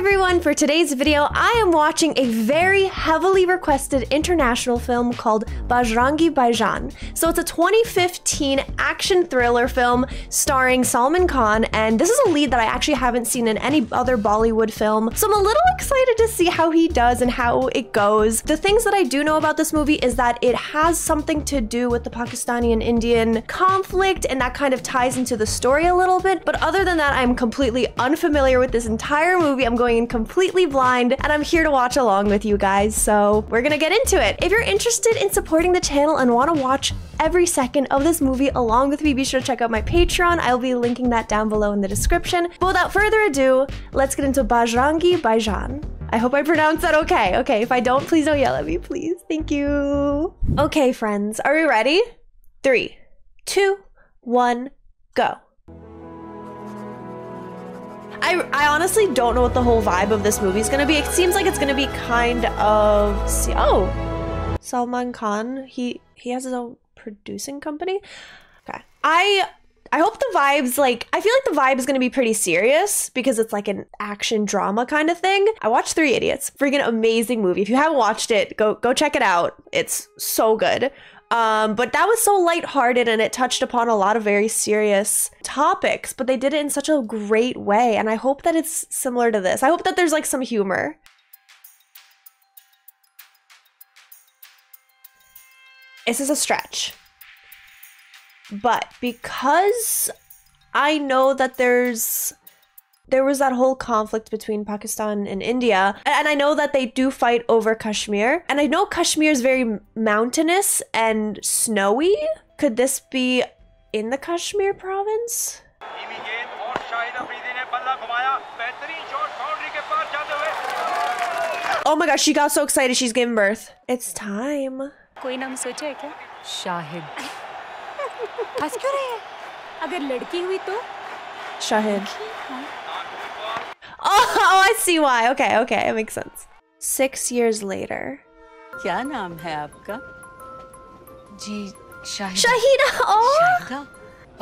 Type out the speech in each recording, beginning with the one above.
everyone, for today's video, I am watching a very heavily requested international film called Bajrangi Bhaijaan. So it's a 2015 action thriller film starring Salman Khan, and this is a lead that I actually haven't seen in any other Bollywood film. So I'm a little excited to see how he does and how it goes. The things that I do know about this movie is that it has something to do with the Pakistani and Indian conflict, and that kind of ties into the story a little bit. But other than that, I'm completely unfamiliar with this entire movie. I'm going in completely blind and I'm here to watch along with you guys. So we're gonna get into it. If you're interested in supporting the channel and wanna watch every second of this movie along with me, be sure to check out my Patreon. I'll be linking that down below in the description. But without further ado, let's get into Bajrangi Bhaijaan. I hope I pronounced that okay. Okay, if I don't, please don't yell at me, please. Thank you. Okay, friends, are we ready? Three, two, one, go. I, I honestly don't know what the whole vibe of this movie is going to be. It seems like it's going to be kind of oh, Salman Khan. He he has his own producing company. Okay, I I hope the vibes like I feel like the vibe is going to be pretty serious because it's like an action drama kind of thing. I watched Three Idiots, freaking amazing movie. If you haven't watched it, go go check it out. It's so good. Um, but that was so lighthearted and it touched upon a lot of very serious topics, but they did it in such a great way. And I hope that it's similar to this. I hope that there's like some humor. This is a stretch. But because I know that there's there was that whole conflict between Pakistan and India. And I know that they do fight over Kashmir. And I know Kashmir is very mountainous and snowy. Could this be in the Kashmir province? Oh my gosh, she got so excited she's giving birth. It's time. कोई नाम सोचा है क्या शाहिद हंस क्यों रही है अगर लड़की हुई तो Shahid. Oh, oh, I see why. Okay, okay, it makes sense. Six years later. क्या नाम है आपका जी शाहिद Shahida! Oh! शाहिदा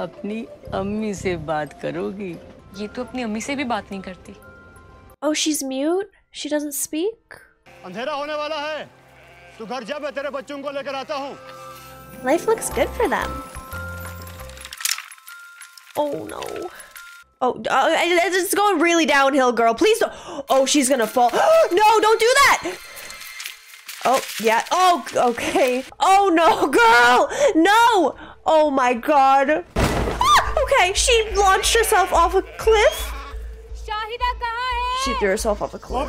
अपनी अम्मी से बात करोगी ये तो अपनी अम्मी से भी बात नहीं करती Oh, she's mute? She doesn't speak? अंधेरा होने वाला है तू घर जा मैं तेरे बच्चों को लेकर आता हूँ Life looks good for them. Oh no. Oh, uh, uh it's going really downhill, girl. Please don't. Oh, she's gonna fall. no, don't do that. Oh, yeah. Oh, okay. Oh, no, girl. No. Oh, my God. Ah, okay, she launched herself off a cliff. She threw herself off a cliff.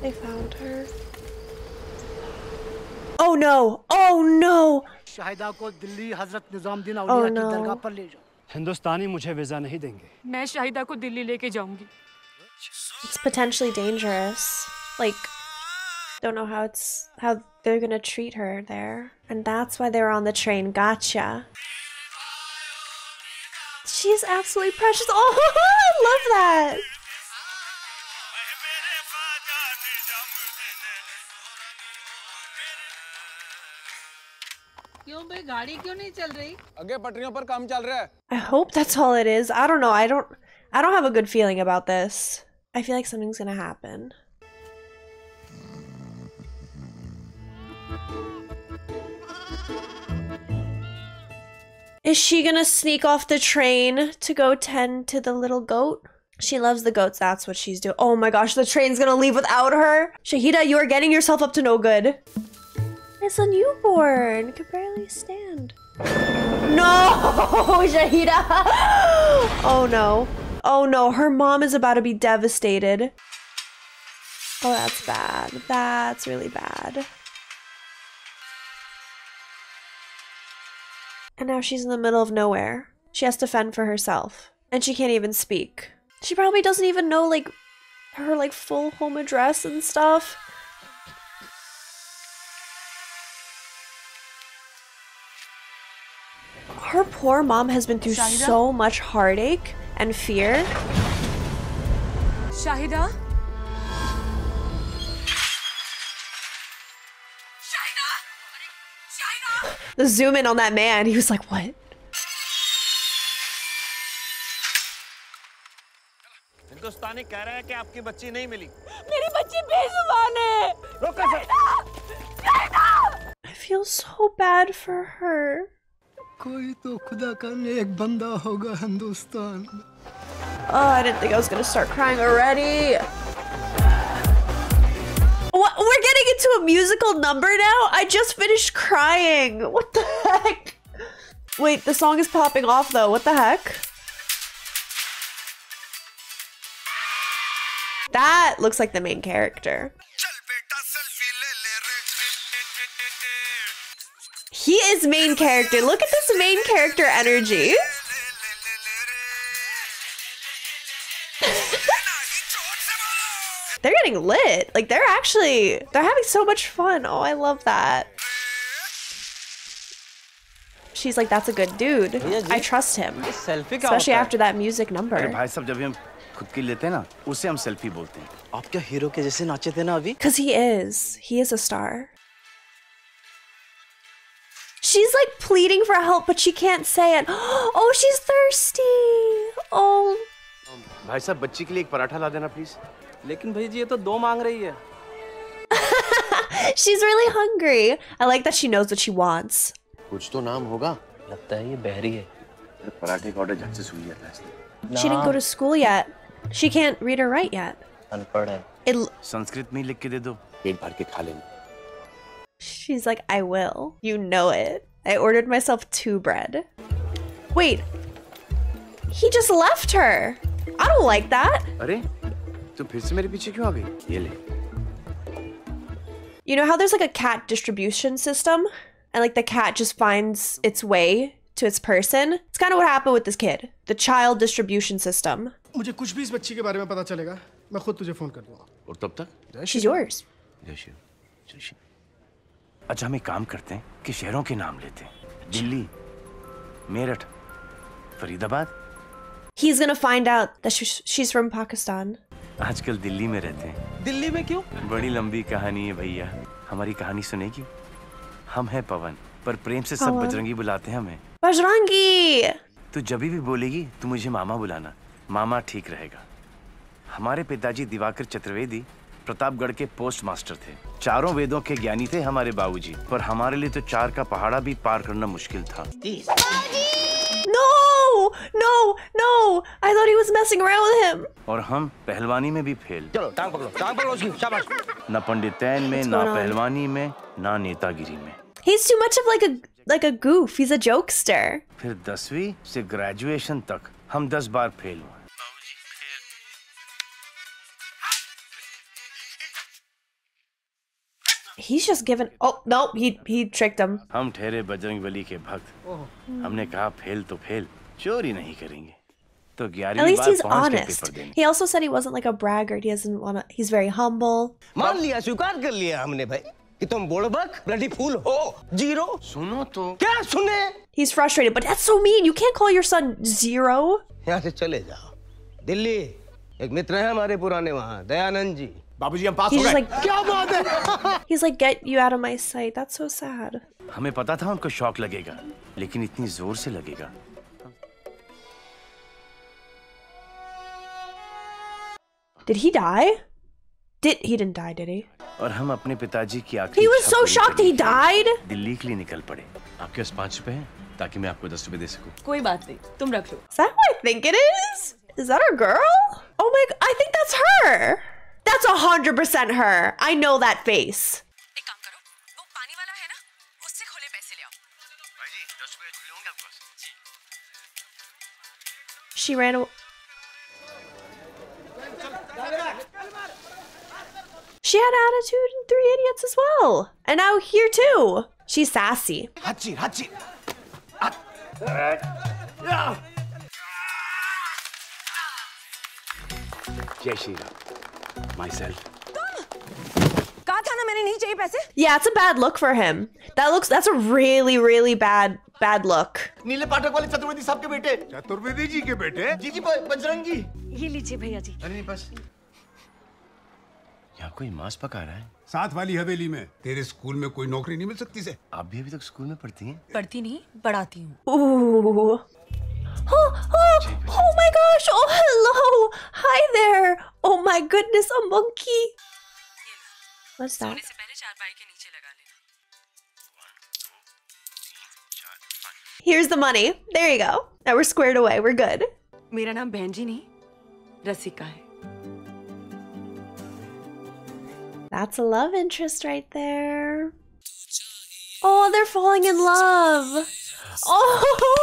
They found her. Oh no. Oh no. Shahida को Delhi Hazrat Nizamuddin Oh, औलिया की no. दरगाह पर ले जाओ हिंदुस्तानी मुझे visa नहीं देंगे मैं शाहिदा को दिल्ली लेके जाऊंगी It's potentially dangerous. Like, don't know how it's how they're gonna treat her there, and that's why they were on the train. Gotcha. She's absolutely precious. Oh, I love that. भाई गाड़ी क्यों नहीं चल रही आगे पटरियों पर काम चल रहा है I hope that's all it is. I don't know. I don't. I don't have a good feeling about this. I feel like something's gonna happen. Is she gonna sneak off the train to go tend to the little goat? She loves the goats. That's what she's doing. Oh my gosh, the train's gonna leave without her. Shahida, you are getting yourself up to no good. It's a newborn. Could barely stand. No, Shahida. Oh no. Oh no, her mom is about to be devastated. Oh, that's bad. That's really bad. And now she's in the middle of nowhere. She has to fend for herself. And she can't even speak. She probably doesn't even know, like, her, like, full home address and stuff. Her poor mom has been through Shahida? so much heartache and fear. Shahida The zoom in on that man, he was like, what? हिंदुस्तानी कह रहे हैं कि आपकी बच्ची नहीं मिली मेरी बच्ची बेजुबान है I feel so bad for her. कोई तो खुदा का नेक बंदा होगा हिंदुस्तान में Oh, I didn't think I was gonna start crying already. What? We're getting into a musical number now? I just finished crying. What the heck? Wait, the song is popping off though. What the heck? That looks like the main character. He is main character. Look at this main character energy. they're getting lit. Like they're actually they're having so much fun. Oh, I love that. She's like, that's a good dude. I trust him. Especially after that music number. Because he is. He is a star. She's like pleading for help, but she can't say it. Oh, she's thirsty. Oh, भाई साहब बच्ची के लिए एक पराठा ला देना please लेकिन भाई जी ये तो दो मांग रही है she's really hungry. I like that she knows what she wants. कुछ तो नाम होगा लगता है ये बहरी है पराठे का ऑर्डर झट से सुन लिया था इसने She didn't go to school yet. She can't read or write yet. अनपढ़ है It. संस्कृत में ही लिख के दे दो पेट भर के खा लेंगे She's like, I will. You know it. I ordered myself two bread. Wait. He just left her. I don't like that. You know how there's like a cat distribution system? And like the cat just finds its way to its person? It's kind of what happened with this kid. The child distribution system. She's yours. अच्छा हम एक काम करते हैं कि शहरों के नाम लेते हैं। Delhi Meerut Faridabad. He's gonna find out that she's, she's from Pakistan. आजकल दिल्ली में रहते हैं। दिल्ली में क्यों? बड़ी लंबी कहानी है भैया। हमारी कहानी सुनेगी? हम हैं पवन पर प्रेम से सब बजरंगी बुलाते हैं हमें। बजरंगी! तू जब भी बोलेगी तू मुझे मामा बुलाना। मामा ठीक रहेगा। हमारे पिताजी दिवाकर चतुर्वेदी प्रतापगढ़ के पोस्ट मास्टर थे चारों वेदों के ज्ञानी थे हमारे बाबूजी पर हमारे लिए तो चार का पहाड़ा भी पार करना मुश्किल था No! No! No! I thought he was messing around with him. और हम पहलवानी में भी फेल चलो टांग पकड़ो टांग पकड़ो उसकी शाबाश न पंडितैन में ना पहलवानी में ना नेतागिरी में He's too much of like a like a goof. He's a jokester. फिर दसवीं से ग्रेजुएशन तक हम दस बार फेल हुए He's just given. Oh no! He he tricked him. हम ठहरे बजरंग बली के भक्त हमने कहा फेल तो फेल चोरी नहीं करेंगे तो At ग्यारहवीं least बार he's पहुंच गए honest. पेपर देने He also said he wasn't like a braggart. He doesn't want to. He's very humble. मान लिया स्वीकार कर लिया हमने भाई कि तुम बुड़बक ब्लडी फूल हो जीरो सुनो तो क्या सुने He's frustrated, but that's so mean. You can't call your son zero. यहाँ से चले जाओ दिल्ली एक मित्र है हमारे पुराने वहाँ दयानंद जी बाबूजी हम पास He's हो गए like, क्या बात है he's like, get you out of my sight. That's so sad. हमें पता था उनको शौक लगेगा लेकिन इतनी ज़ोर से लगेगा Did he die? Did he didn't die? Did he? और हम अपने पिताजी की आखिरी He was so shocked he died. Delhi के लिए निकल पड़े आपके पास पाँच रुपए हैं ताकि मैं आपको दस रुपए दे सकूँ कोई बात नहीं तुम रख लो Is that who I think it is? Is that our girl? Oh my! I think that's her. That's 100% her. I know that face. She ran away. She had attitude in Three Idiots as well. And now here too. She's sassy. Hachi, hachi. Jai Shri पैसे? Yeah, it's a bad look for him. That looks that's a really, really bad bad look. नीले पाठक वाले चतुर्वेदी साहब के बेटे। चतुर्वेदी जी के बेटे? जी जी बजरंग। जी ये लीजिए भैया जी। अरे नहीं बस। यहाँ कोई मांस पका रहा है? साथ वाली हवेली में। तेरे स्कूल में कोई नौकरी नहीं मिल सकती से? आप भी अभी तक स्कूल में पढ़ती हैं? पढ़ती नहीं पढ़ाती हूँ. Oh, oh, oh my gosh. Oh, hello. Hi there. Oh my goodness, a monkey. What's that? से पहले चार पाई के नीचे लगा लेना Here's the money. There you go. Now we're squared away. We're good. मेरा नाम बहन जी नहीं रसिका है That's a love interest right there. Oh, they're falling in love. Oh.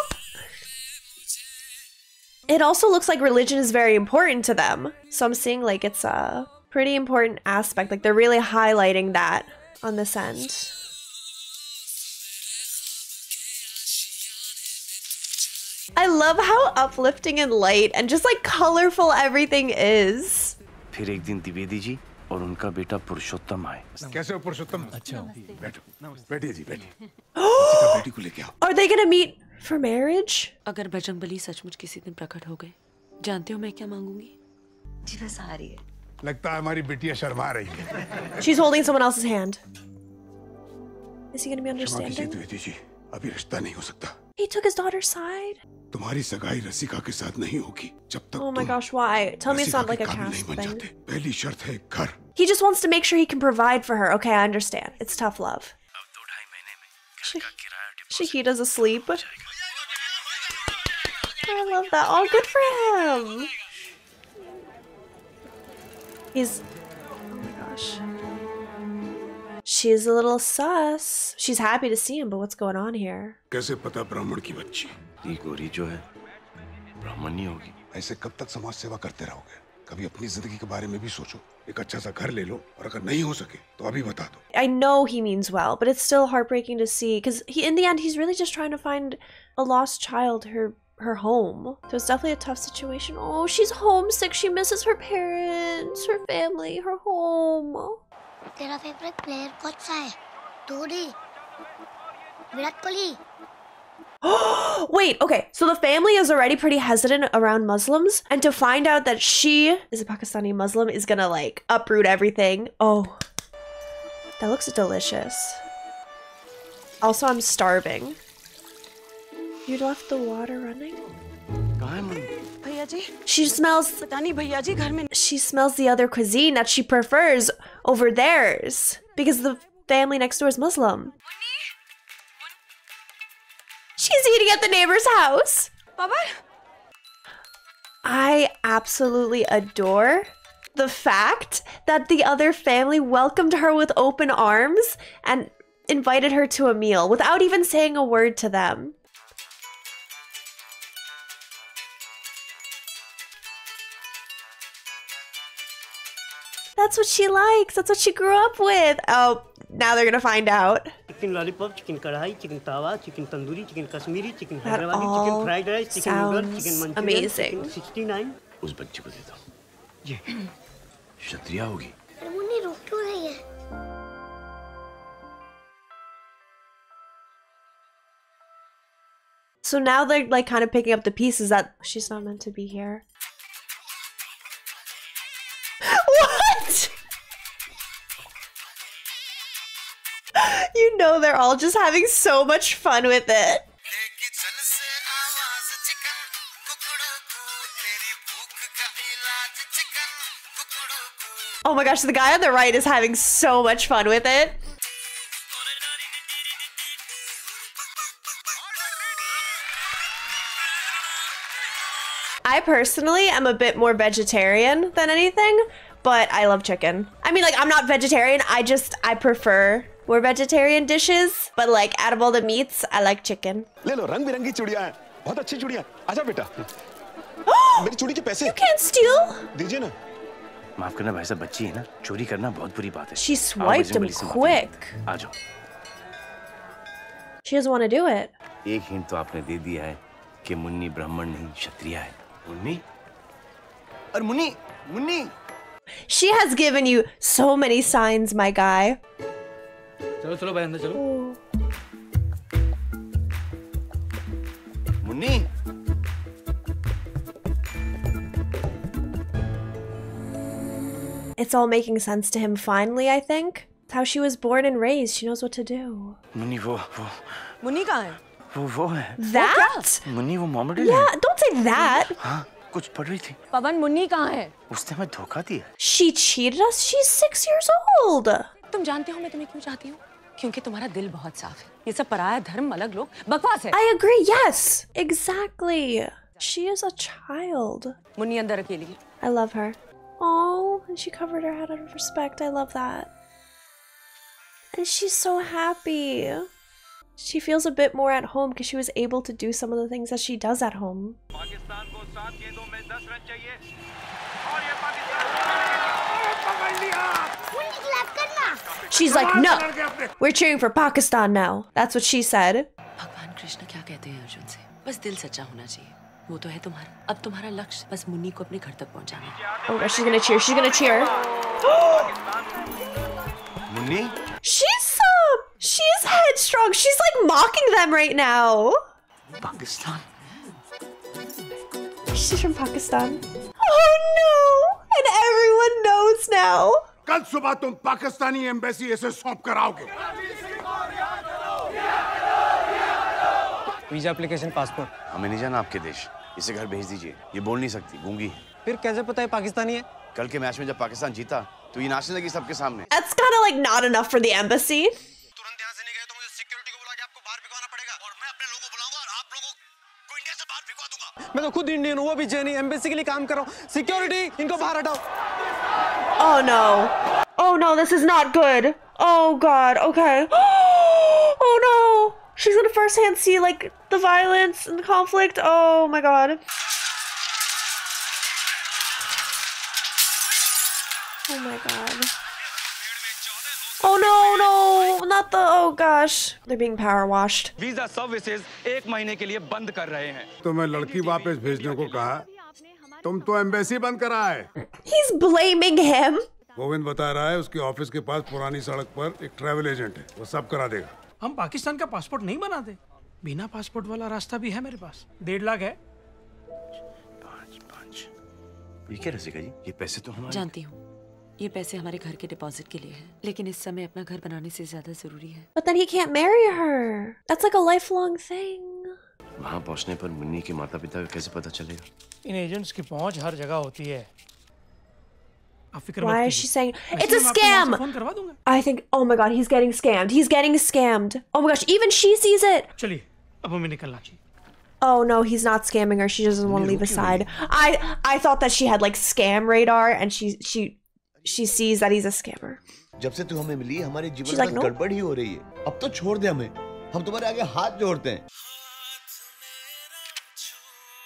It also looks like religion is very important to them. So I'm seeing like it's a pretty important aspect. Like they're really highlighting that on this end. I love how uplifting and light and just like colorful everything is. फिर एक दिन द्विवेदी जी और उनका बेटा पुरुषोत्तम आए कैसे हो पुरुषोत्तम अच्छा बैठो बैठिए जी बैठिए का बेटी को लेके आओ Are they gonna meet for marriage? अगर बजरंगबली सचमुच किसी दिन प्रकट हो गए जानते हो मैं क्या मांगूंगी जी बस आ रही है लगता है हमारी बिटिया शर्मा रही है She's holding someone else's hand. Is he gonna be क्षमा कीजिए understanding? द्विवेदी जी अभी रिश्ता नहीं हो सकता He took his daughter's side. तुम्हारी सगाई रसिका के साथ नहीं होगी जब तक Oh my gosh, why? Tell me it's Rasika not like के a काबिल caste नहीं बन thing. जाते पहली शर्त है एक घर He just wants to make sure he can provide for her. Okay, I understand. It's tough love. Shahida's asleep. I love that. Oh, good for him. He's. Oh my gosh. She's a little sus. She's happy to see him, but what's going on here? कैसे पता ब्राह्मण की बच्ची ये गोरी जो है ब्राह्मण नहीं होगी ऐसे कब तक समाज सेवा करते रहोगे कभी अपनी जिंदगी के बारे में भी सोचो एक अच्छा सा घर ले लो और अगर नहीं हो सके तो अभी बता दो I know he means well, but it's still heartbreaking to see because he, in the end, he's really just trying to find a lost child, her her home. So it's definitely a tough situation. Oh, she's homesick. She misses her parents, her family, her home. तेरा favourite player कौन सा है Dhoni Virat Kohli Wait, okay. So the family is already pretty hesitant around Muslims, and to find out that she is a Pakistani Muslim is gonna like uproot everything. Oh, that looks delicious. Also, I'm starving. You left the water running? She smells. She smells the other cuisine that she prefers over theirs because the family next door is Muslim. She's eating at the neighbor's house. I absolutely adore the fact that the other family welcomed her with open arms and invited her to a meal without even saying a word to them. That's what she likes. That's what she grew up with. Oh, now they're gonna find out. Chicken lollipop chicken कढ़ाई chicken तावा chicken tandoori chicken Kashmiri chicken That Hyderabadi all chicken fried rice chicken noodle chicken sounds Manchurian amazing. Chicken 69 उस बच्चे को देता हूँ क्षत्रिया होगी अरे मुन्नी रुक क्यों रही है So now they're like kind of picking up the pieces that she's not meant to be here. Know they're all just having so much fun with it. Oh my gosh, the guy on the right is having so much fun with it. I personally am a bit more vegetarian than anything, but I love chicken. I mean, like, I'm not vegetarian, I just, I prefer more vegetarian dishes, but like, out of all the meats, I like chicken. ले लो रंग बिरंगी चूड़ियां हैं बहुत अच्छी चूड़ियां आजा बेटा मेरी चूड़ी के पैसे You can't steal? दीजिए ना माफ करना भाई साहब बच्ची है ना चोरी करना बहुत बुरी बात है She आओ, swiped him बजरंगबली से माफी quick. मांगते हैं। आ जाओ She doesn't want to do it. एक हिंट तो आपने दे दिया है कि मुन्नी ब्राह्मण नहीं क्षत्रिय है मुन्नी और Munni Munni She has given you so many signs, my guy. चलो चलो भाई अंदर चलो Munni It it's all making sense to him finally, I think. It's how she was born and raised. She knows what to do. Munni वो वो मुन्नी कहाँ है वो वो है That? मुन्नी वो मोमेडल Yeah, है don't say that. हाँ कुछ पढ़ रही थी पवन मुन्नी कहाँ है उसने हमें धोखा दिया She cheated us? She's six years old. तुम जानते हो मैं तुम्हें क्यों चाहती हूँ क्योंकि तुम्हारा दिल बहुत साफ है ये सब पराया धर्म अलग लोग बकवास है I agree, yes. Exactly. She is a child. Munni अंदर अकेली है I love her. Oh, and she covered her head out of respect. I love that. And she's so happy. She feels a bit more at home because she was able to do some of the things that she does at home. She's like, no, we're cheering for Pakistan now. That's what she said. भगवान कृष्ण क्या कहते हैं अर्जुन से बस दिल सच्चा होना चाहिए वो तो है तुम्हारा अब तुम्हारा लक्ष्य बस मुन्नी को अपने घर तक पहुंचाना Oh gosh, she's gonna cheer. She's gonna cheer. Munni She's so. She's headstrong. She's like mocking them right now. Pakistan She's from Pakistan. Oh no! And everyone knows now. कल सुबह तुम पाकिस्तानी एम्बेसी ऐसे सौंप कर आओगे। Visa application passport. हमें नहीं जाना आपके देश। इसे घर भेज दीजिए। ये बोल नहीं सकती गूँगी है। फिर कैसे पता है पाकिस्तानी है? कल के मैच में जब पाकिस्तान जीता तो ये नाचने लगी सबके सामने। That's kind of like not enough for the embassy. मैं तो खुद इंडियन हूँ वो भी जैनी एम्बेसी के लिए काम कर रहा हूँ। सिक्योरिटी इनको बाहर हटाओ। Oh no. Oh no, this is not good. Oh god, okay. Oh no. She's gonna firsthand see like the violence and the conflict. Oh my god. Oh my god. Oh no, no, not the. Oh gosh. They're being power washed. Visa services एक महीने के लिए बंद कर रहे हैं तुम्हें लड़की वापस भेजने को कहा तुम तो एम्बेसी बंद करा है। He's blaming him. गोविंद बता रहा है उसके ऑफ़िस के पास पुरानी सड़क पर एक ट्रैवल एजेंट है। वो सब करा देगा। हम पाकिस्तान का पासपोर्ट नहीं बनाते बिना पासपोर्ट वाला रास्ता भी है मेरे पास। डेढ़ लाख है। ये क्या रसीका जी? ये पैसे तो हमारे जानती हूँ। ये पैसे हमारे घर के डिपॉजिट के लिए हैं। लेकिन इस समय अपना घर बनाने से ज़्यादा ज़रूरी है। But then he can't marry her. That's like a lifelong thing. वहाँ पहुँचने पर मुन्नी के माता पिता को कैसे पता चलेगा इन एजेंट्स की पहुँच हर जगह होती है Why is she saying it's a scam? I think, oh my god, he's getting scammed. He's getting scammed. Oh my gosh, even she sees it. चलिए अब हमें निकलना चाहिए Oh no, he's not scamming her. She doesn't want to leave his side. I I thought that she had like scam radar and she she she sees that he's a scammer. जब से तू हमें मिली हमारे जीवन में गड़बड़ ही हो रही है अब तो छोड़ दे हमें हम तुम्हारे आगे हाथ जोड़ते हैं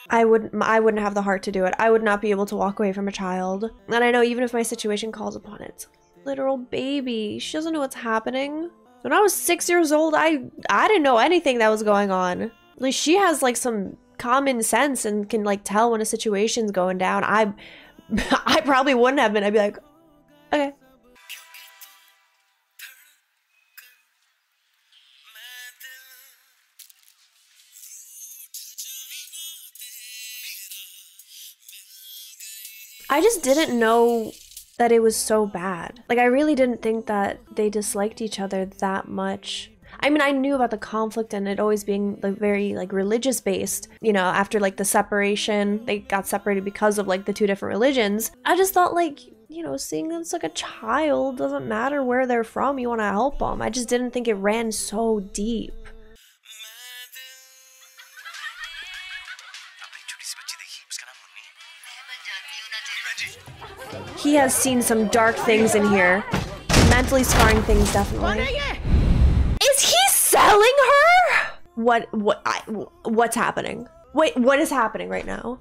I wouldn't I wouldn't have the heart to do it. I would not be able to walk away from a child. And I know even if my situation calls upon it, literal baby. She doesn't know what's happening. When I was six years old, I I didn't know anything that was going on. Least she has like some common sense and can like tell when a situation's going down. I I probably wouldn't have been. I'd be like, okay. I just didn't know that it was so bad. Like I really didn't think that they disliked each other that much. I mean, I knew about the conflict and it always being like very like religious based. You know, after like the separation, they got separated because of like the two different religions. I just thought like, you know, seeing them as like a child doesn't matter where they're from. You want to help them. I just didn't think it ran so deep. He has seen some dark things in here. Mentally scarring things, definitely. Is he selling her? What? What? I, what's happening? Wait, what is happening right now?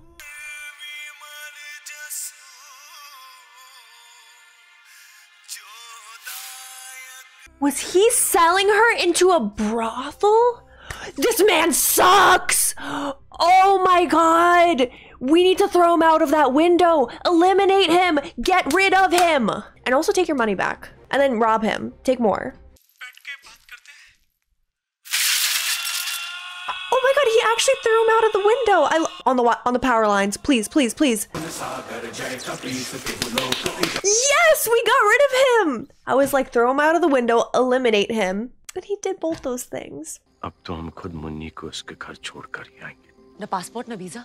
Was he selling her into a brothel? This man sucks! Oh my god! We need to throw him out of that window! Eliminate him! Get rid of him! And also take your money back. And then rob him. Take more. Oh my god, he actually threw him out of the window. I on the on the power lines. Please, please, please. Yes, we got rid of him. I was like throw him out of the window, eliminate him. But he did both those things. अब तो हम खुद मुन्नी को उसके घर छोड़कर ही आएँगे। न पासपोर्ट न वीज़ा।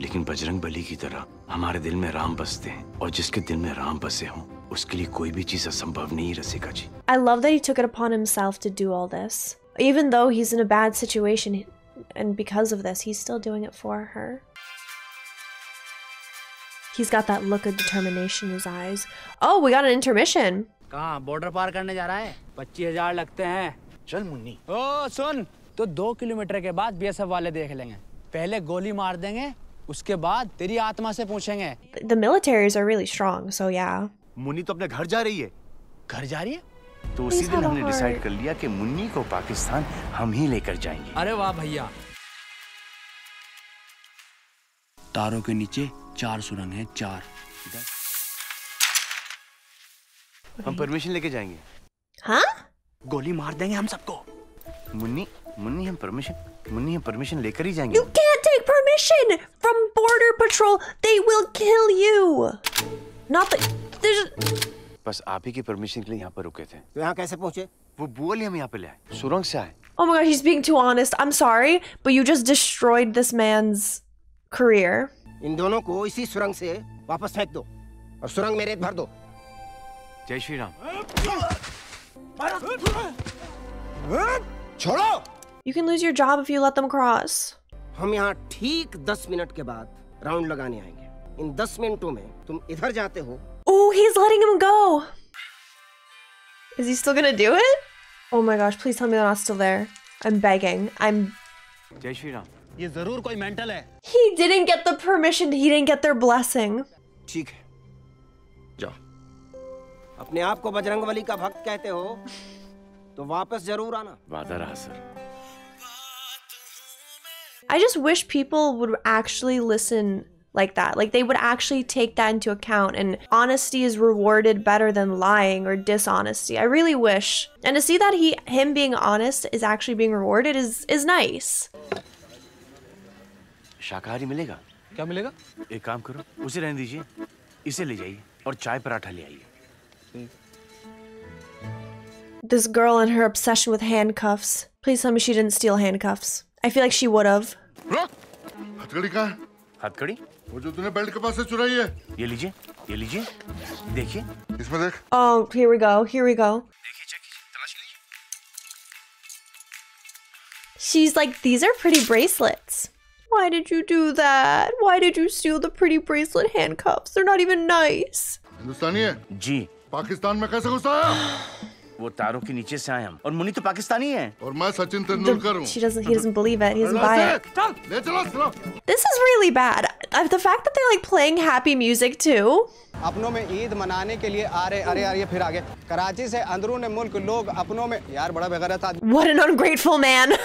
लेकिन बजरंग बली की तरह हमारे दिल में राम बसते हैं और जिसके दिल में राम बसे हों उसके लिए कोई भी चीज़ असंभव नहीं Rasika ji. I love that he took it upon himself to do all this even though he is in a bad situation and because of this he is still doing it for her he has got that look of determination in his eyes oh we got an intermission कहाँ? Border पार करने जा रहा है? 25000 लगते हैं। चल मुन्नी। ओ सुन तो दो किलोमीटर के बाद बीएसएफ वाले देख लेंगे। पहले गोली मार देंगे उसके बाद तेरी आत्मा से पूछेंगे। The militaries are really strong, so yeah. Munni तो अपने घर जा रही है। घर जा रही है? तो उसी दिन हमने डिसाइड कर लिया कि मुन्नी को पाकिस्तान हम ही लेकर जाएँगे। अरे वाह भैया। तारों के नीचे चार सुरंग हैं चार। हम परमिशन लेके जाएँगे। हाँ गोली मार देंगे हम सबको मुन्नी मुन्नी हम परमिशन मुन्नी हम परमिशन लेकर ही जाएँगे You can't take permission from Border Patrol. They will kill you. Not the. There's. बस आप ही की परमिशन के लिए यहाँ पर रुके थे तो यहाँ कैसे पहुँचे वो बुआ लिए हम यहाँ पे ले आए सुरंग से आए Oh my gosh, he's being too honest. I'm sorry, but you just destroyed this man's career. इन दोनों को इसी सुरंग से वापस फेंक दो और सुरंग में रेत भर दो जय श्री राम छोड़ो You can lose your job if you let them cross. हम यहाँ ठीक दस मिनट के बाद राउंड लगाने आएंगे इन दस मिनटों में तुम इधर जाते हो Oh, he's letting him go. Is he still gonna do it? Oh my gosh, please tell me they're not still there. I'm begging. I'm. जय श्री राम ये जरूर कोई मेंटल है He didn't get the permission, he didn't get their blessing. ठीक है जाओ अपने आप को बजरंग बली का भक्त कहते हो तो वापस जरूर आना वादा रहा sir I just wish people would actually listen like that. Like they would actually take that into account and honesty is rewarded better than lying or dishonesty. I really wish. And to see that he him being honest is actually being rewarded is is nice. शाकाहारी मिलेगा क्या मिलेगा एक काम करो उसे रहने दीजिए इसे ले जाइए और चाय पराठा ले आइए This girl and her obsession with handcuffs. Please tell me she didn't steal handcuffs. I feel like she would have. रुक हथकड़ी कहाँ है हथकड़ी वो जो तूने बेल्ट के पास से चुराई है ये लीजिए ये लीजिए देखिए इसमें देख Oh, here we go. Here we go. She's like, these are pretty bracelets. Why did you do that? Why did you steal the pretty bracelet handcuffs? They're not even nice. हिंदुस्तानी है जी पाकिस्तान में कैसे घुसा? आया वो तारों के नीचे से आए हम। और मुनि तो पाकिस्तानी है। और मैं सचिन तेंदुलकर हूँ। She doesn't he doesn't believe it he is bye चल ले चलो चलो। This is really bad the fact that they like playing happy music to अपनों में ईद मनाने के लिए आ रहे अरे अरे फिर आगे। कराची से अंदरून मुल्क लोग अपनों में यार बड़ा बेगरत आदमी। What an ungrateful man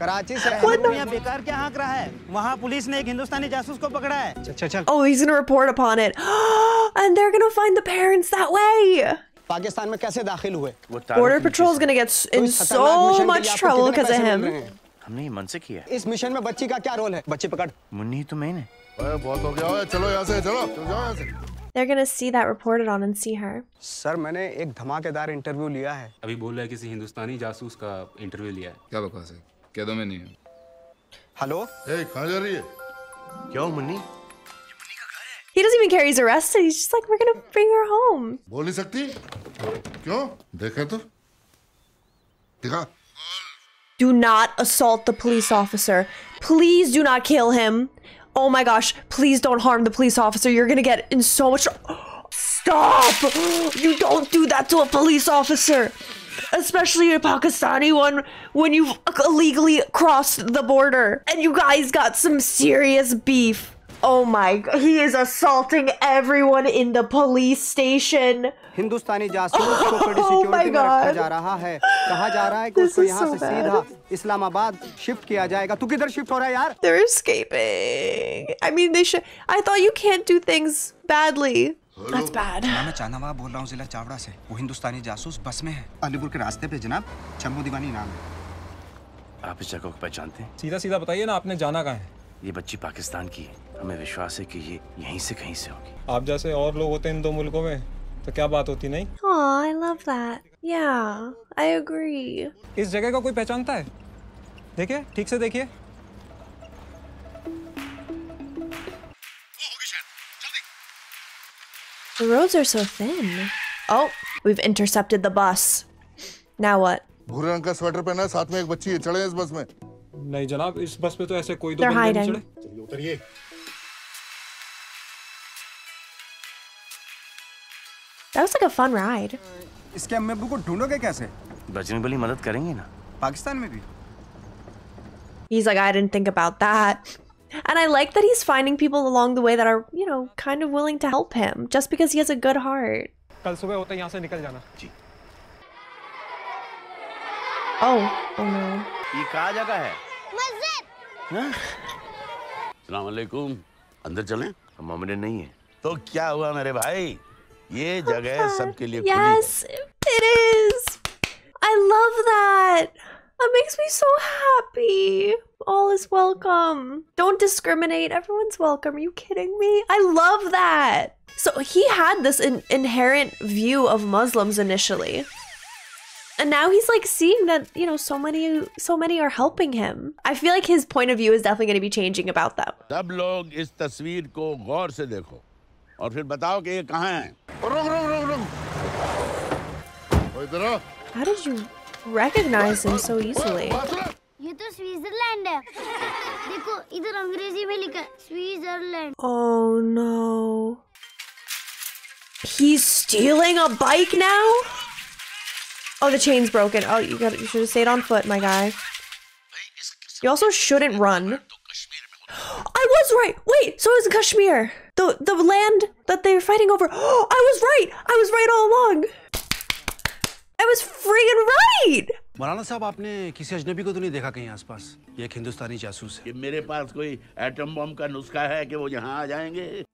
Karachi से दुनिया बेकार क्या हाँक रहा है? वहाँ पुलिस ने एक हिंदुस्तानी जासूस को पकड़ा है। अच्छा चल oh, he's gonna report upon it. and they're gonna find the parents that way. Pakistan में कैसे दाखिल हुए? Border Patrol is gonna get s- in इस खतरनाक so मिशन के much लिए आपको trouble कितने because of him. मिल रहे हैं? हमने ये मन से किया। इस मिशन में बच्ची का क्या रोल है? बच्ची पकड़। मुन्नी तो मैंने ओए, बहुत हो गया। ओए, चलो यहाँ से चलो चलो जाओ यहाँ से। They're gonna see that reported on and see her. Sir मैंने एक धमाकेदार इंटरव्यू लिया है। अभी बोल रहा है किसी हिंदुस्तानी जासूस का इंटरव्यू लिया है। क्या बकवास है? कैदों में नहीं है हेलो ए कहाँ जा रही है क्या हो Munni He doesn't even care he's arrested. He's just like, we're gonna bring her home. बोल नहीं सकती क्यों देखे तो दिखा Do not assault the police officer. Please do not kill him. Oh my gosh, please don't harm the police officer. You're gonna get in so much. Stop! You don't do that to a police officer. Especially a Pakistani one when you've illegally crossed the border and you guys got some serious beef. Oh my god, he is assaulting everyone in the police station. हिंदुस्तानी जासूस को कड़ी Oh my security में रखा God. जा रहा है कहा जा रहा है कि This उसको is यहाँ so से bad. सीधा इस्लामाबाद शिफ्ट किया जाएगा तू किधर शिफ्ट हो रहा है यार They're escaping. I mean, they should. I thought you can't do things badly. That's bad. मैं चानावा बोल रहा हूँ जिला चावड़ा से। वो हिंदुस्तानी जासूस बस में है। अलीपुर के रास्ते पे जनाब। चम्मू दीवानी नाम है। आप इस जगह को पहचानते हैं? सीधा सीधा बताइए ना आपने जाना कहाँ है? ये बच्ची पाकिस्तान की है। हमें विश्वास है कि ये यहीं से कहीं से होगी। आप जैसे और लोग होते हैं इन दो मुल्कों में तो क्या बात होती नहीं? I love that. Yeah, I agree. इस जगह का कोई पहचानता है? देखिए ठीक से देखिए। The roads are so thin. Oh, we've intercepted the bus. Now what? भूरे रंग का स्वेटर पहना है साथ में एक बच्ची है चढ़े इस बस में नहीं जनाब इस बस पे तो ऐसे कोई दो They're बंदे नहीं hiding. चढ़े चलिए उतरिए That was like a fun ride. इसके अम्मी अब्बू को ढूंढोगे कैसे बजरंग बली मदद करेंगे ना पाकिस्तान में भी He's like, I didn't think about that. And I like that he's finding people along the way that are, you know, kind of willing to help him just because he has a good heart. कल सुबह होते यहाँ से निकल जाना जी Oh, oh no. ये कहाँ जगह है मस्जिद सलामकुम अंदर चलें मोमिन नहीं है तो क्या हुआ मेरे भाई ये जगह सबके लिए खुली है। Yes, it is. I love that. That makes me so happy. All is welcome. Don't discriminate. Everyone's welcome. Are you kidding me? I love that. So he had this in- inherent view of Muslims initially. And now he's like seeing that, you know, so many so many are helping him. I feel like his point of view is definitely going to be changing about that. सब लोग इस तस्वीर को गौर से देखो और फिर बताओ कि ये कहाँ है रुक रुक रुक रुक ओ इधर आओ How did you recognize him so easily? ये तो स्विट्जरलैंड है देखो इधर अंग्रेजी में लिखा है Switzerland Oh no. He's stealing a bike now? Oh, the chain's broken. Oh, you got you should have stayed on foot, my guy. You also shouldn't run. I was right. Wait, so is Kashmir. The the land that they were fighting over. I was right. I was right all along. I was freaking right! Maulana sahab, aapne kisi ajnabi ko to nahi dekha kahin aaspaas? Ye ek Hindustani jasoos hai. Ye mere atom bomb ka nuska hai ki wo.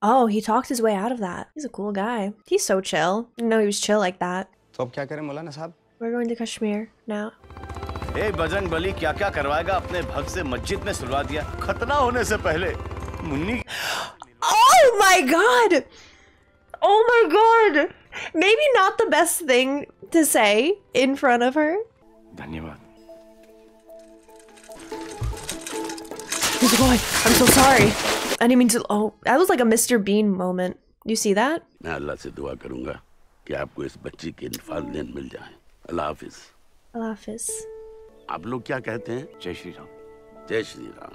Oh, he talked his way out of that. He's a cool guy. He's so chill. No, he was chill like that. To ab kya kare Maulana sahab? We're going to Kashmir now. Hey Bajrang Bali, kya kya karwayega apne bhag se masjid mein sulwa diya khatna hone se pehle. Munni Oh my god. Oh my god. Maybe not the best thing to say in front of her. धन्यवाद He's like, oh, I'm so sorry. I didn't mean to. Oh, that was like a Mr. Bean moment. You see that? मैं अल्लाह से दुआ करूंगा कि आपको इस बच्ची के वालदेन मिल जाए अल्लाह हाफिज Allah Hafiz. आप लोग क्या कहते हैं जय श्री राम जय श्री राम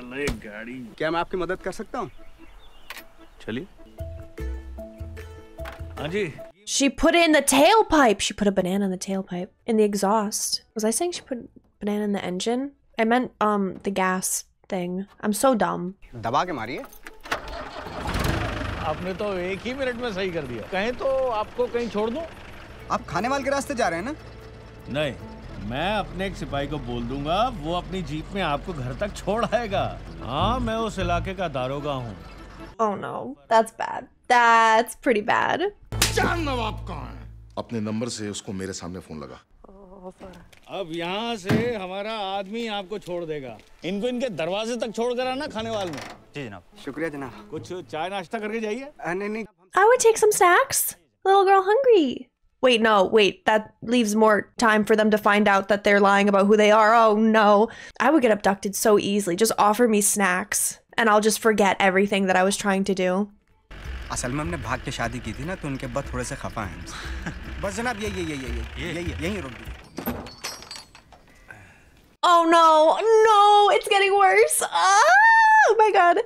ये गाड़ी क्या मैं आपकी मदद कर सकता हूँ चलिए हाँ जी She put it in the tailpipe. She put a banana in the tailpipe. In the exhaust. Was I saying she put banana in the engine? I meant um the gas thing. I'm so dumb. दबा के मारिए आपने तो एक ही minute में सही कर दिया कहें तो आपको कहीं छोड़ दूँ आप खाने वाल के रास्ते जा रहे हैं ना नहीं मैं अपने एक सिपाही को बोल दूँगा वो अपनी जीप में आपको घर तक छोड़ आएगा हाँ मैं उस इलाके का दारोगा हूँ Oh no. That's bad. That's pretty bad. जान नवाब है अपने नंबर से उसको मेरे सामने फ़ोन लगा अब यहाँ से हमारा आदमी आपको छोड़ देगा इनको इनके दरवाजे तक छोड़ कर आना खाने वाले में जी जनाब शुक्रिया जनाब कुछ चाय नाश्ता करके जाइए नहीं नहीं I would take some snacks. Little girl hungry. Wait, no, wait. That leaves more time for them to find out that they're lying about who they are. Oh no. I would get abducted so easily. Just offer me snacks and I'll just forget everything that I was trying to do. असल में हमने भाग के शादी की थी ना तो उनके बाद थोड़े से खफा हैं हमसे। बस जनाब यही यही यही यही यही यही रोक दीजिए Oh no. No, it's getting worse. Ah, oh my god.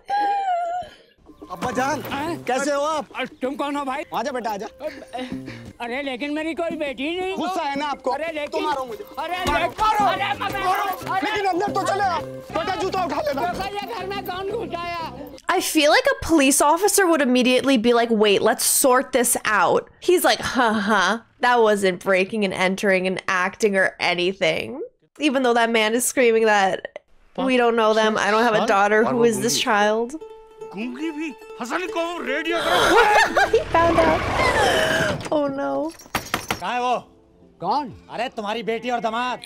अब्बा जान कैसे हो आप तुम कौन हो भाई आजा बेटा आजा अरे लेकिन मेरी कोई बेटी नहीं गुस्सा है ना आपको अरे लेकिन तो मारो मुझे अरे मारो, लेकिन- मारो, अरे मगर- मारो। अरे- लेकिन अंदर तो चले आप। बेटा जूता उठा लेना देखो ये घर में कौन घुसाया I feel like a police officer would immediately be like, wait, let's sort this out. He's like, huh, huh. That wasn't breaking and entering and acting or anything. Even though that man is screaming that we don't know them, I don't have a daughter. Who is this child? गूंगी भी हसन को radio he found out. Oh no. कहाँ है वो कौन अरे तुम्हारी बेटी और दामाद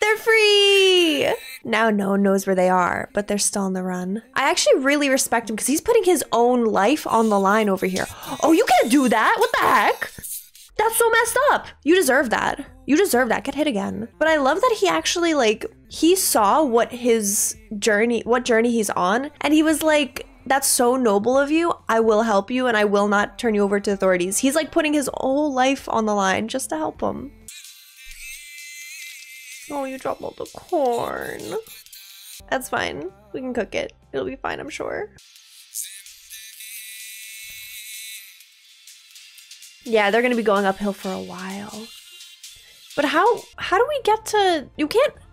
They're free! Now no one knows where they are, but they're still on the run. I actually really respect him because he's putting his own life on the line over here. Oh, you can't do that! What the heck? That's so messed up. You deserve that. You deserve that. Get hit again. But I love that he actually, like, he saw what his journey, what journey he's on, and he was like, that's so noble of you. I will help you and I will not turn you over to authorities. He's like putting his whole life on the line just to help him. Oh, you dropped all the corn. That's fine. We can cook it. It'll be fine, I'm sure. Yeah, they're gonna be going uphill for a while. But how how do we get to you can't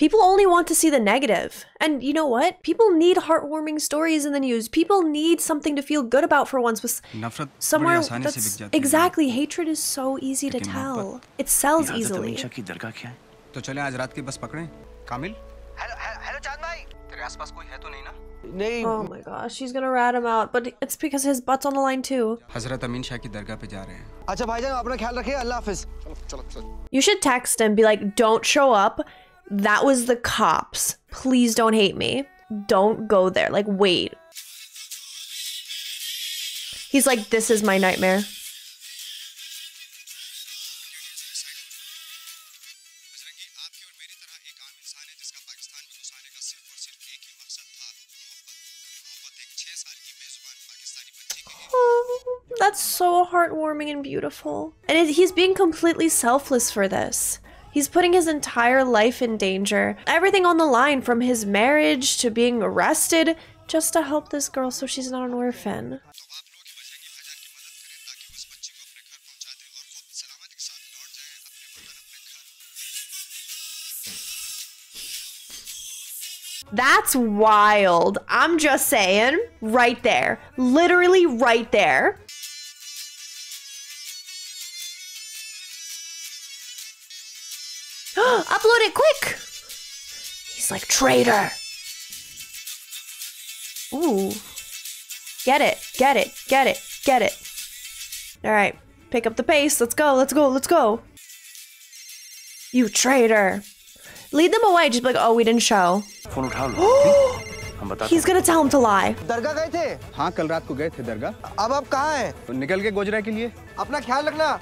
People only want to see the negative. And you know what? People need heartwarming stories in the news. People need something to feel good about for once. With नफरत बड़ी somewhere आसानी से बिक that's जाती है exactly hatred is so easy to लेकिन tell. मोहब्बत- It sells ये हज़रत easily. अमीन शाह की दरगाह क्या है तो चले आज रात की बस पकड़ें कामिल हेलो हेलो चांद भाई तेरे आसपास कोई है तो नहीं ना नहीं Oh my gosh, she's gonna rat him out, but it's because his butt's on the line too. हजरत अमीन शाह की दरगाह पे जा रहे हैं अच्छा भाईजान अपना ख्याल रखिए अल्लाह हाफिज चलो चलो चलो You should text him, be like, don't show up. that was the cops. Please don't hate me. Don't go there. Like, wait. He's like, this is my nightmare. Oh, that's so heartwarming and beautiful. And it, he's being completely selfless for this. He's putting his entire life in danger, everything on the line from his marriage to being arrested, just to help this girl so she's not an orphan. That's wild. I'm just saying. Right there. Literally right there. Upload it quick. He's like, traitor. Ooh. Get it. Get it. Get it. Get it. All right. Pick up the pace. Let's go. Let's go. Let's go. You traitor. Lead them away. Just be like, oh, we didn't show. Phone उठा लो हम बता He's gonna tell him to lie. दरगाह गए थे हाँ कल रात को गए थे दरगाह अब आप कहाँ हैं तो निकल के गोजरा के लिए अपना ख्याल रखना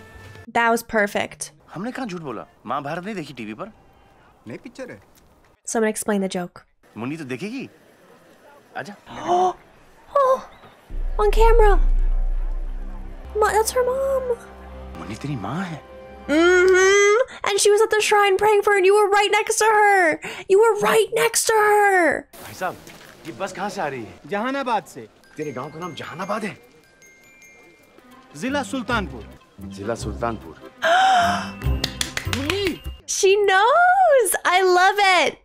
That was perfect. हमने कहा झूठ बोला माँ भारत नहीं देखी टीवी पर नहीं पिक्चर है Samar explain the joke Munni तो देखेगी आजा ऑन कैमरा माँ दैट्स हर मॉम मुन्नी तेरी माँ है mm-hmm. And she was at the shrine praying for her, and you were right next to her. You were right next to her. भाई साहब, ये बस कहाँ से आ रही है? जहानाबाद से. तेरे गाँव का नाम जहानाबाद है? जिला सुल्तानपुर. जिला Sultanpur. she knows. I love it.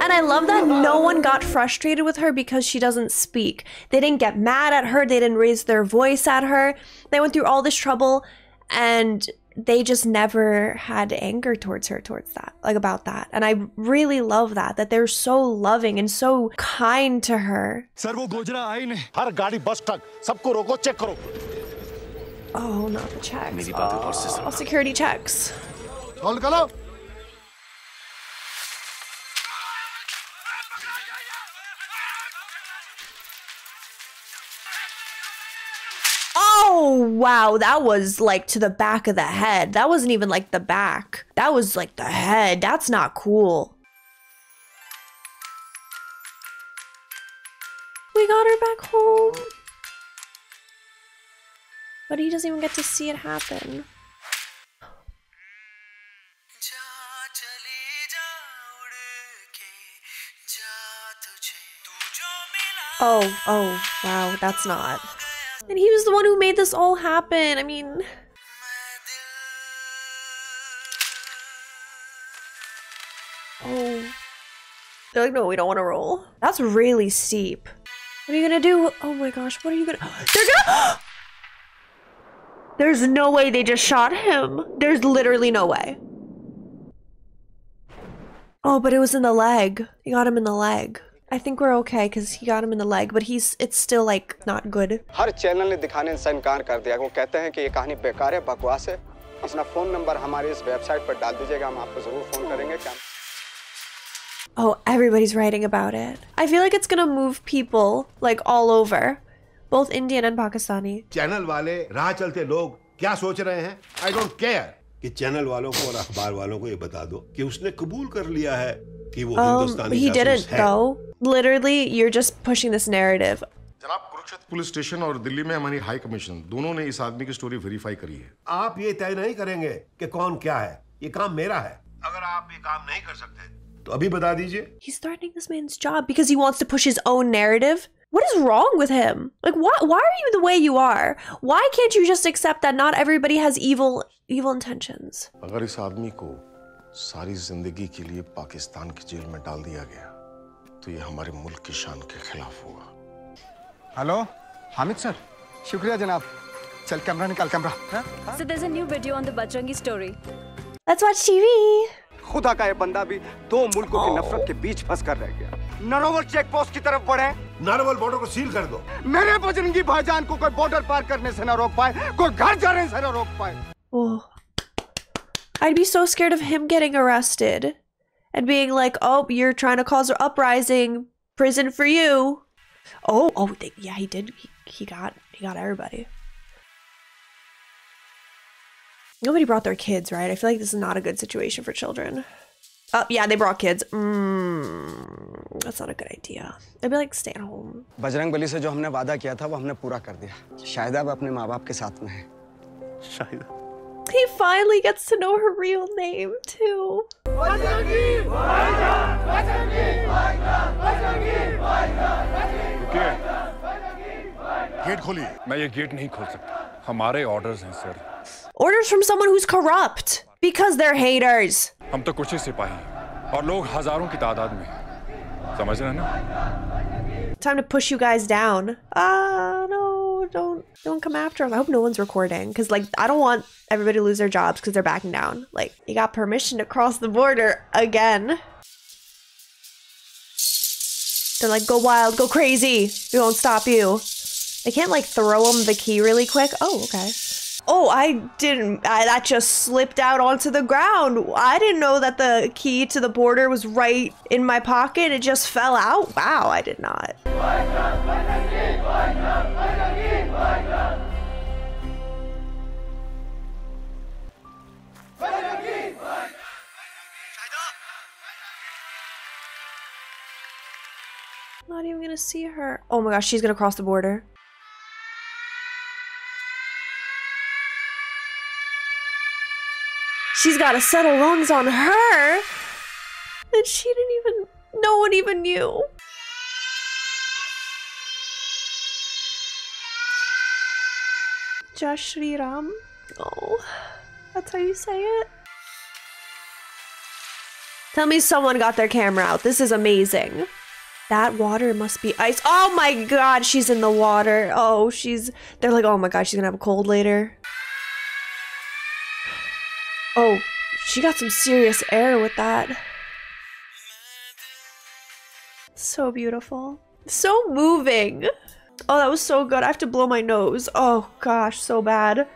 And I love that no one got frustrated with her because she doesn't speak. They didn't get mad at her, they didn't raise their voice at her. They went through all this trouble and they just never had anger towards her towards that like about that and i really love that that they're so loving and so kind to her oh not the checks मेरी बात गौर से oh, security checks call करो Oh, wow. That was like to the back of the head. That wasn't even like the back. That was like the head. That's not cool. We got her back home. But he doesn't even get to see it happen. Oh, oh, wow, that's not. And he was the one who made this all happen. I mean, oh. They're like, no, we don't want to roll. That's really steep. What are you gonna do? Oh my gosh, what are you gonna? They're gonna. There's no way they just shot him. There's literally no way. Oh, but it was in the leg. He got him in the leg. I think we're okay because he got him in the leg, but he's it's still like not good. हर channel ने दिखाने से इनकार कर दिया वो कहते हैं कि ये कहानी बेकार है बकवास है अपना फोन नंबर हमारी इस वेबसाइट पर डाल दीजिएगा हम आपको जरूर फोन करेंगे क्या Oh, everybody's writing about it. I feel like it's gonna move people like all over, Both Indian and Pakistani. Channel वाले राह चलते लोग क्या सोच रहे हैं आई डोंट केयर कि चैनल वालों को और अखबार वालों को ये बता दो कि उसने कबूल कर लिया है कि वो Um, हिंदुस्तानी he didn't है though. Literally, you're just pushing this narrative. जनाब कुरुक्षेत्र पुलिस स्टेशन और दिल्ली में हमारी हाई कमीशन दोनों ने इस आदमी की स्टोरी वेरीफाई करी है आप ये तय नहीं करेंगे कि कौन क्या है ये काम मेरा है अगर आप ये काम नहीं कर सकते तो अभी बता दीजिए He's threatening this man's job because he wants to push his own narrative. What is wrong with him? Like, why? Why are you the way you are? Why can't you just accept that not everybody has evil, evil intentions? अगर इस आदमी को सारी जिंदगी के लिए पाकिस्तान की jail में डाल दिया गया तो ये हमारे मुल्क की शान के खिलाफ होगा हेलो हामिद सर शुक्रिया जनाब चल कैमरा निकाल कैमरा हाँ? So there's a new video on the Bajrangi story. Let's watch TV. खुदा का ये बंदा भी दो मुल्कों की नफरत के बीच फंस कर रह गया नरोवल चेक पोस्ट की तरफ बढ़े नारवल बॉर्डर को सील कर दो मेरे बजरंगी भाईजान को कोई बॉर्डर पार करने से न रोक पाए कोई घर जाने से न रोक पाए Oh. I'd be so scared of him getting arrested and being like, "Oh, you're trying to cause an uprising. Prison for you." Oh, oh, they, yeah, he did. He, he got he got everybody. Nobody brought their kids, right? I feel like this is not a good situation for children. Oh, yeah, they brought kids. Mm, that's not a good idea. I'd be like, stay at home. Bajrang Bali से जो हमने वादा किया था वो हमने पूरा कर दिया शायद अब अपने माँ बाप के साथ में है शायद He finally gets to know her real name, too. Gate खोलिए मैं ये गेट नहीं खोल सकता हमारे ऑर्डर्स हैं sir Orders from someone who's corrupt because they're haters. हम तो कुछ ही सिपाही हैं और लोग हजारों की तादाद में हैं। समझ रहे हैं ना Time to push you guys down. Ah, no, don't don't come after us. I hope no one's recording because like I don't want everybody to lose their jobs because they're backing down. Like you got permission to cross the border again. They're like, go wild, go crazy. We won't stop you. They can't like throw them the key really quick. Oh, okay. Oh, I didn't. I, that just slipped out onto the ground. I didn't know that the key to the border was right in my pocket. It just fell out. Wow, I did not. Not even gonna see her. Oh my gosh, she's gonna cross the border. She's got a set of lungs on her. And she didn't even, no one even knew. Shri Ram. Oh, that's how you say it. Tell me someone got their camera out. This is amazing. That water must be ice. Oh my god, she's in the water. Oh, she's. They're like, oh my god, she's gonna have a cold later. Oh, she got some serious air with that. So beautiful. So moving. Oh, that was so good. I have to blow my nose. Oh gosh, so bad.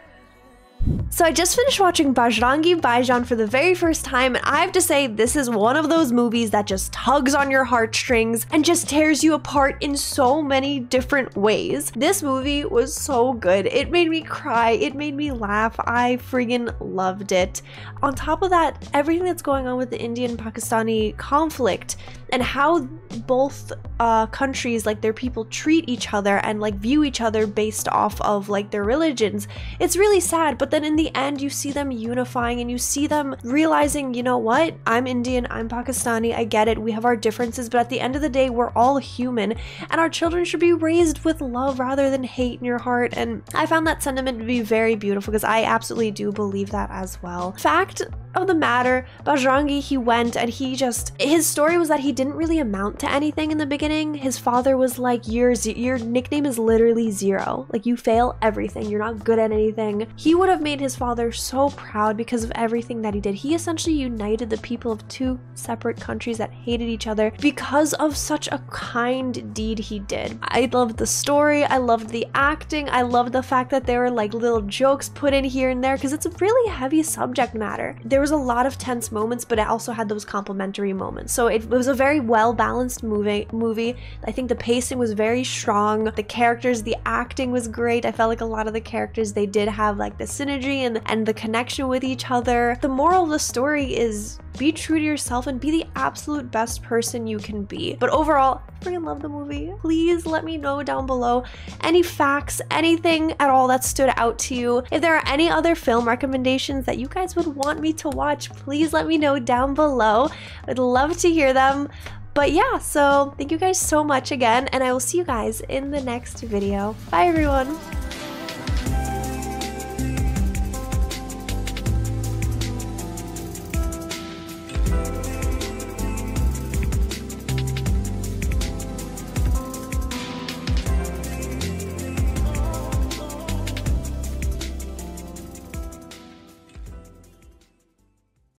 So I just finished watching Bajrangi Bhaijaan for the very first time, and I have to say this is one of those movies that just tugs on your heartstrings and just tears you apart in so many different ways. This movie was so good. It made me cry, it made me laugh. I friggin' loved it. On top of that, everything that's going on with the Indian Pakistani conflict and how both uh, countries like their people treat each other and like view each other based off of like their religions it's really sad but then in the end you see them unifying and you see them realizing you know what? I'm indian i'm pakistani i get it we have our differences but at the end of the day we're all human and our children should be raised with love rather than hate in your heart and i found that sentiment to be very beautiful because i absolutely do believe that as well. Fact of the matter, Bajrangi, he went and he just, his story was that he didn't really amount to anything in the beginning. His father was like, your, your nickname is literally zero. Like you fail everything. You're not good at anything. He would have made his father so proud because of everything that he did. He essentially united the people of two separate countries that hated each other because of such a kind deed he did. I loved the story. I loved the acting. I loved the fact that there were like little jokes put in here and there because it's a really heavy subject matter. There was a lot of tense moments, but it also had those complimentary moments. So it, it was a very well balanced movie. Movie. I think the pacing was very strong. The characters, the acting was great. I felt like a lot of the characters they did have like the synergy and and the connection with each other. The moral of the story is be true to yourself and be the absolute best person you can be. But overall, I freaking love the movie. Please let me know down below any facts, anything at all that stood out to you. If there are any other film recommendations that you guys would want me to watch, please let me know down below. I'd love to hear them. But yeah, so thank you guys so much again, and I will see you guys in the next video. Bye, everyone.